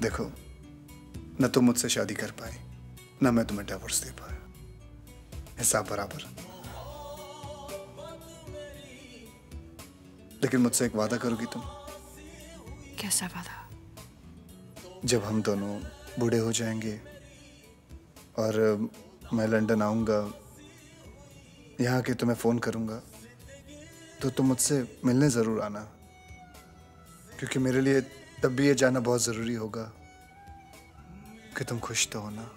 देखो न तुम मुझसे शादी कर पाए न मैं तुम्हें डिवोर्स दे पाया। हिसाब बराबर। लेकिन मुझसे एक वादा करोगी तुम? कैसा वादा? जब हम दोनों बूढ़े हो जाएँगे और मैं लंदन आऊँगा यहाँ के तुम्हें फ़ोन करूँगा तो तुम मुझसे मिलने ज़रूर आना क्योंकि मेरे लिए तब भी ये जाना बहुत ज़रूरी होगा कि तुम खुश तो हो ना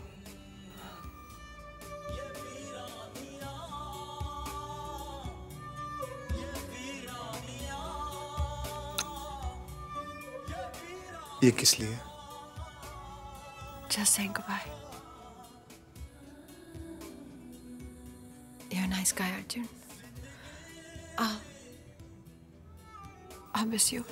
ये किस लिए Just saying goodbye. You're a nice guy, Arjun. I'll. I'll miss you.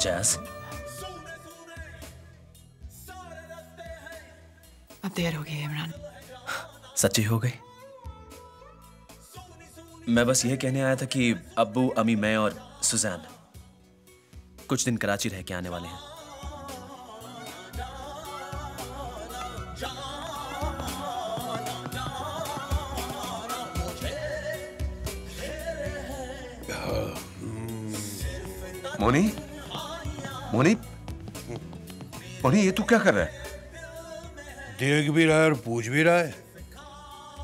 जैस अब देर हो गई इमरान। सच्ची हो गई? मैं बस यह कहने आया था कि अब्बू अमी मैं और सुजैन कुछ दिन कराची रह के आने वाले हैं। मोनी? मोनी मोनी ये तू क्या कर रहा है? देख भी रहा है और पूछ भी रहा है।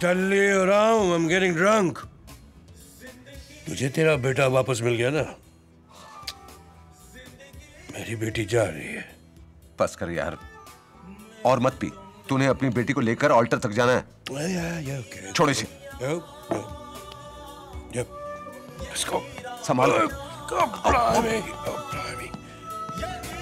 टल्ली हूँ आई एम गेटिंग ड्रंक तुझे तेरा बेटा वापस मिल गया ना? मेरी बेटी जा रही है। बस कर यार। और मत पी। तूने अपनी बेटी को लेकर ऑल्टर तक जाना है. छोड़ इसे. संभाल। Yeah.